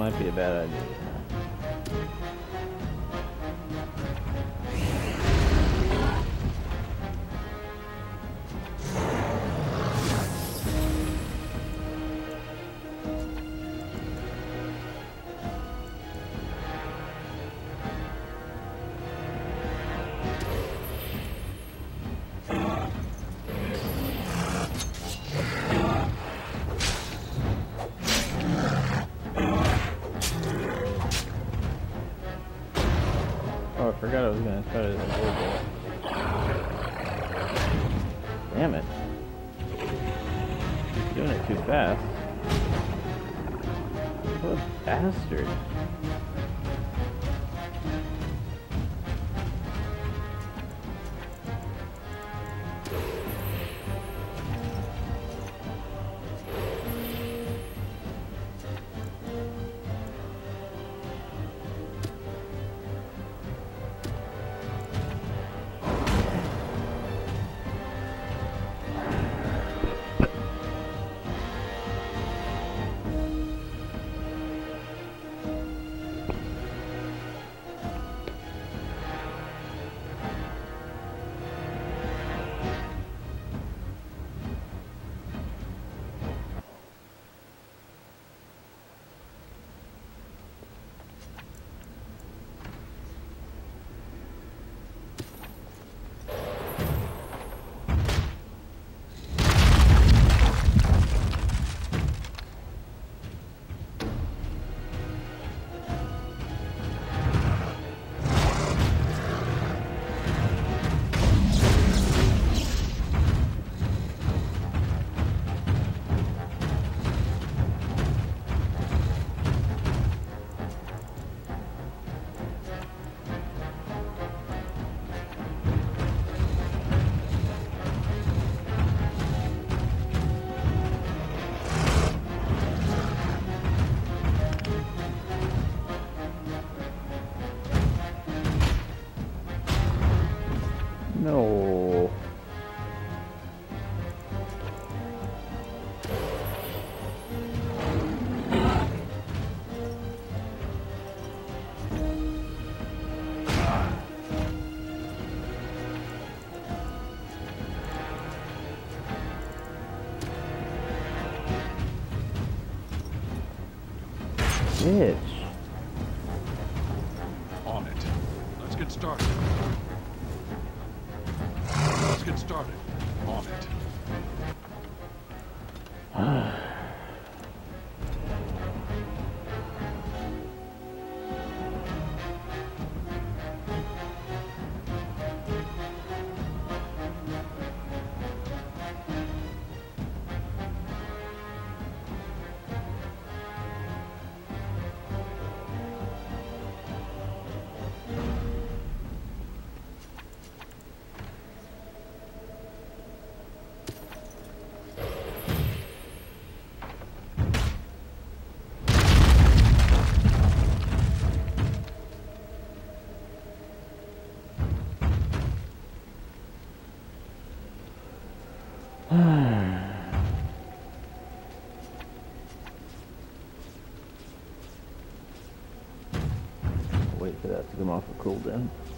might be a bad idea. Damn it. He's doing it too fast. What a bastard. Bitch. On it. Let's get started. Let's get started. On it. Come off a cooldown.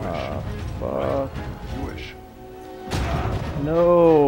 Ah, fuck. No.